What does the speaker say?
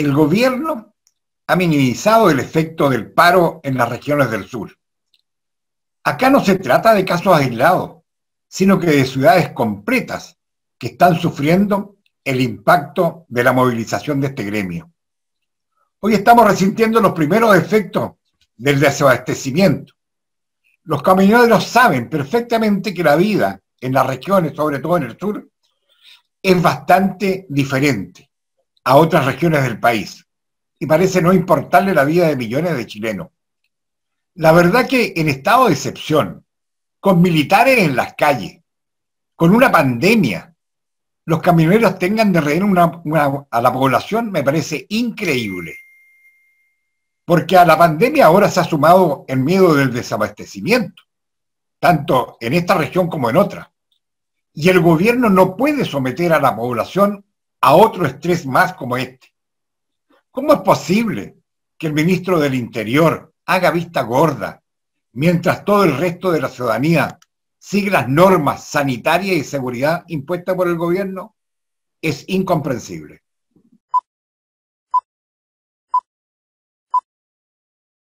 el gobierno ha minimizado el efecto del paro en las regiones del sur. Acá no se trata de casos aislados, sino que de ciudades completas que están sufriendo el impacto de la movilización de este gremio. Hoy estamos resintiendo los primeros efectos del desabastecimiento. Los camioneros saben perfectamente que la vida en las regiones, sobre todo en el sur, es bastante diferente a otras regiones del país y parece no importarle la vida de millones de chilenos. La verdad que en estado de excepción, con militares en las calles, con una pandemia, los camioneros tengan de reír a la población me parece increíble. Porque a la pandemia ahora se ha sumado el miedo del desabastecimiento, tanto en esta región como en otras. Y el gobierno no puede someter a la población a otro estrés más como este. ¿Cómo es posible que el ministro del Interior haga vista gorda mientras todo el resto de la ciudadanía sigue las normas sanitarias y seguridad impuestas por el gobierno? Es incomprensible.